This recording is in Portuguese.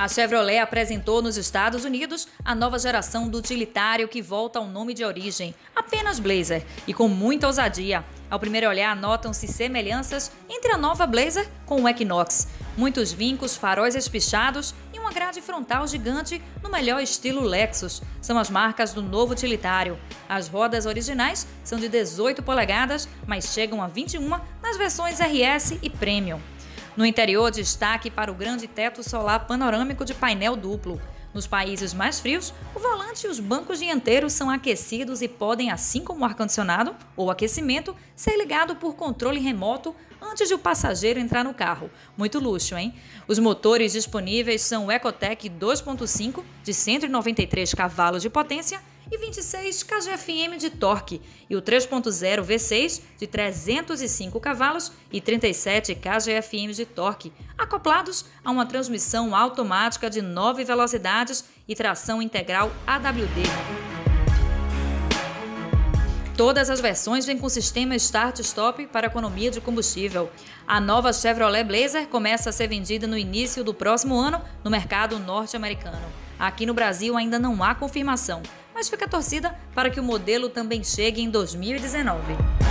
A Chevrolet apresentou nos Estados Unidos a nova geração do utilitário que volta ao nome de origem, apenas Blazer, e com muita ousadia. Ao primeiro olhar, notam-se semelhanças entre a nova Blazer com o Equinox. Muitos vincos, faróis espichados e uma grade frontal gigante no melhor estilo Lexus. São as marcas do novo utilitário. As rodas originais são de 18 polegadas, mas chegam a 21 nas versões RS e Premium. No interior, destaque para o grande teto solar panorâmico de painel duplo. Nos países mais frios, o volante e os bancos dianteiros são aquecidos e podem, assim como o ar-condicionado ou aquecimento, ser ligado por controle remoto antes de o passageiro entrar no carro. Muito luxo, hein? Os motores disponíveis são o Ecotec 2.5 de 193 cavalos de potência e 26 kgfm de torque, e o 3.0 V6 de 305 cavalos e 37 kgfm de torque, acoplados a uma transmissão automática de 9 velocidades e tração integral AWD. Todas as versões vêm com sistema Start-Stop para economia de combustível. A nova Chevrolet Blazer começa a ser vendida no início do próximo ano no mercado norte-americano. Aqui no Brasil ainda não há confirmação, mas fica torcida para que o modelo também chegue em 2019.